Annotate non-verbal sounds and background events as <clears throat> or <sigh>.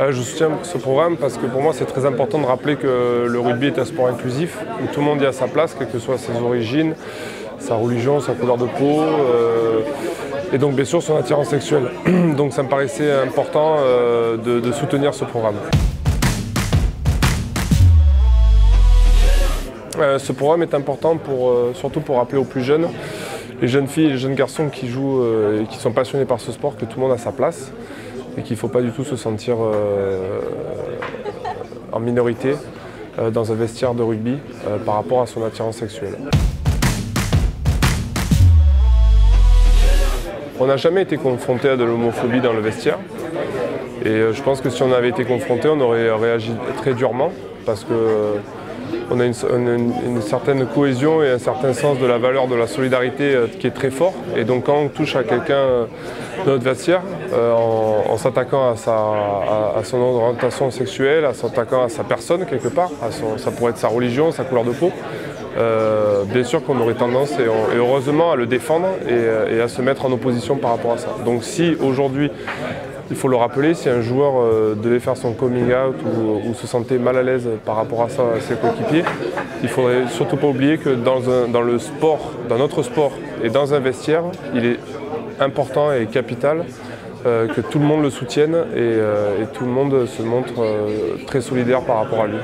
Je soutiens ce programme parce que pour moi c'est très important de rappeler que le rugby est un sport inclusif où tout le monde y a sa place, quelles que soient ses origines, sa religion, sa couleur de peau et donc bien sûr son attirance sexuelle. <clears throat> Donc ça me paraissait important de soutenir ce programme. Euh, ce programme est important pour, euh, surtout pour rappeler aux plus jeunes, les jeunes filles et les jeunes garçons qui jouent euh, et qui sont passionnés par ce sport, que tout le monde a sa place et qu'il ne faut pas du tout se sentir en minorité dans un vestiaire de rugby par rapport à son attirance sexuelle. On n'a jamais été confronté à de l'homophobie dans le vestiaire. Et je pense que si on avait été confronté, on aurait réagi très durement parce que on a une, certaine cohésion et un certain sens de la valeur de la solidarité euh, qui est très fort. Et donc quand on touche à quelqu'un euh, de notre vestiaire, euh, en, s'attaquant à, son orientation sexuelle, en s'attaquant à sa personne quelque part, ça pourrait être sa religion, sa couleur de peau, bien sûr qu'on aurait tendance, et, heureusement, à le défendre et, à se mettre en opposition par rapport à ça. Donc si aujourd'hui il faut le rappeler, si un joueur euh, devait faire son coming out ou, se sentait mal à l'aise par rapport à ça, ses coéquipiers, il ne faudrait surtout pas oublier que dans, le sport, dans notre sport et dans un vestiaire, il est important et capital euh, que tout le monde le soutienne et, euh, et tout le monde se montre très solidaire par rapport à lui.